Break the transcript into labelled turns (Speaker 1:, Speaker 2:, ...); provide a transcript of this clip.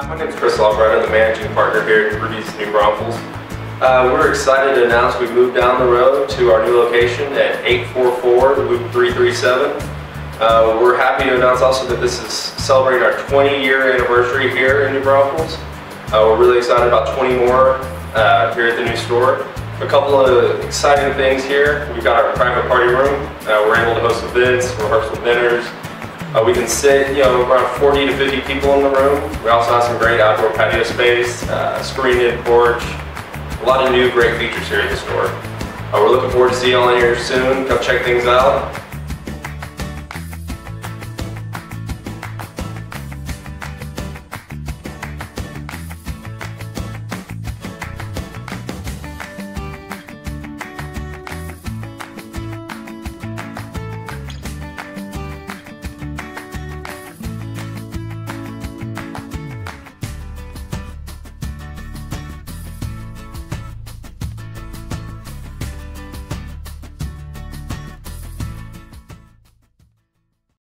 Speaker 1: Hi, my name is Chris Albright. I'm the managing partner here at Rudy's New Braunfels. Uh, we're excited to announce we moved down the road to our new location at 844 Loop 337. Uh, we're happy to announce also that this is celebrating our 20 year anniversary here in New Braunfels. Uh, we're really excited about 20 more uh, here at the new store. A couple of exciting things here. We've got our private party room. Uh, we're able to host events, rehearsal dinners, uh, we can sit, you know, around 40 to 50 people in the room. We also have some great outdoor patio space, uh, screened-in porch, a lot of new great features here at the store. Uh, we're looking forward to seeing you all in here soon. Come check things out.